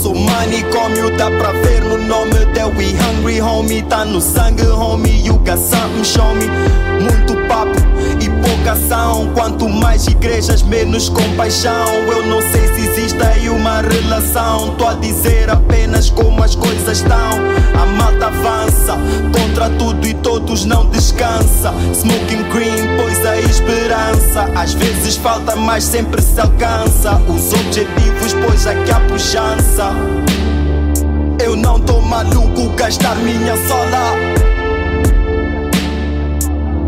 nosso manicômio. Dá pra ver no nome that we hungry homie. Tá no sangue homie, you got something show me. Muito papo e pouca ação. Quanto mais igrejas, menos compaixão. Eu não sei se existe aí uma relação. Tô a dizer apenas como as coisas estão. A malta avança. Contra tudo e todos não descansa. Smoking a esperança Às vezes falta, mas sempre se alcança. Os objetivos, pois aqui há puxança Eu não tô maluco gastar minha sola.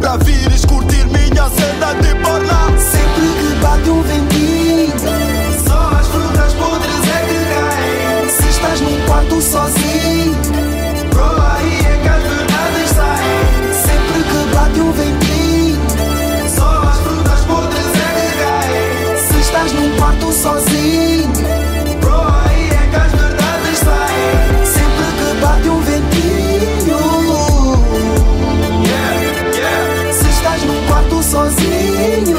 Pra vires curtir minha cena de borla. Sempre que bate um ventinho Só as frutas podres é que caem Se estás num quarto sozinho sozinho Bro, aí é que as verdades saem. Sempre que bate um ventinho. Se estás num quarto sozinho.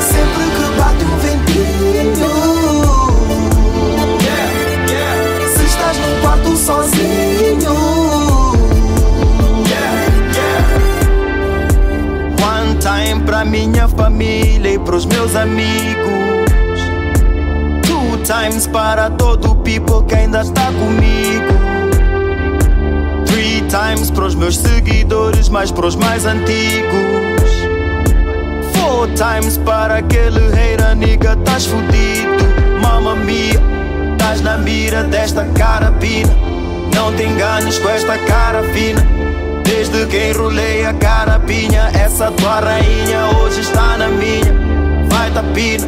Sempre que bate um ventinho. Se estás num quarto sozinho pros meus amigos. Two times para todo o people que ainda está comigo. Three times pros meus seguidores, mais pros mais antigos. Four times para aquele hater, nigga, tás fudido. Mamma mia, tás na mira desta carabina Não te enganes com esta cara fina. Desde que enrolei a carapinha Essa tua rainha hoje está na minha Vai tapina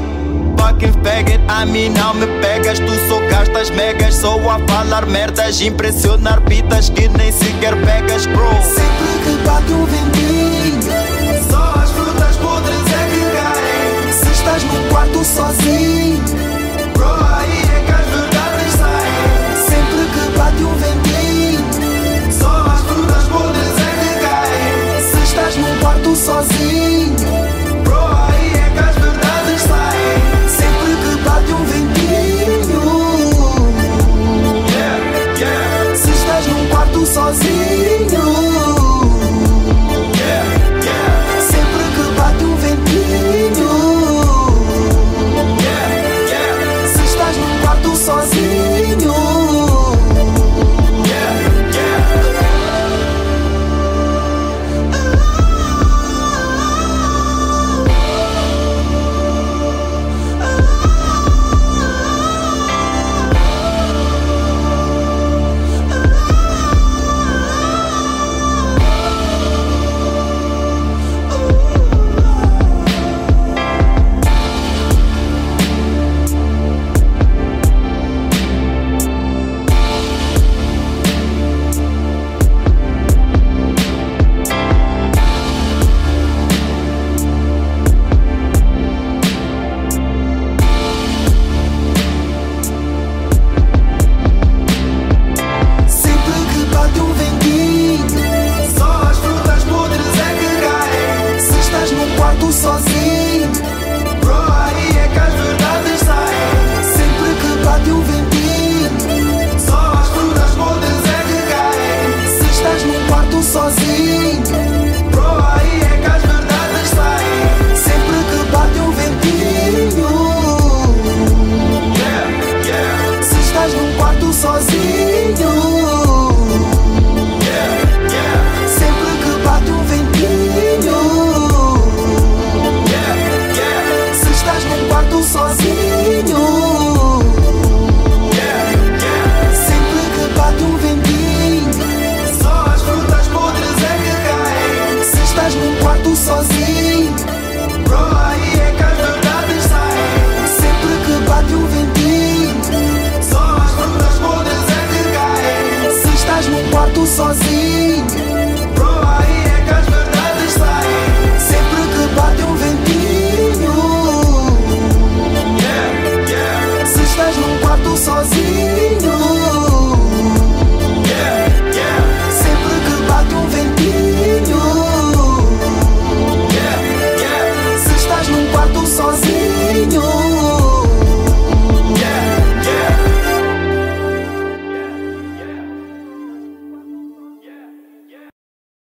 Fucking faggot, a mim não me pegas. Tu só gastas megas Só a falar merdas Impressionar pitas que nem sequer pegas, bro. Sempre que bate um ventinho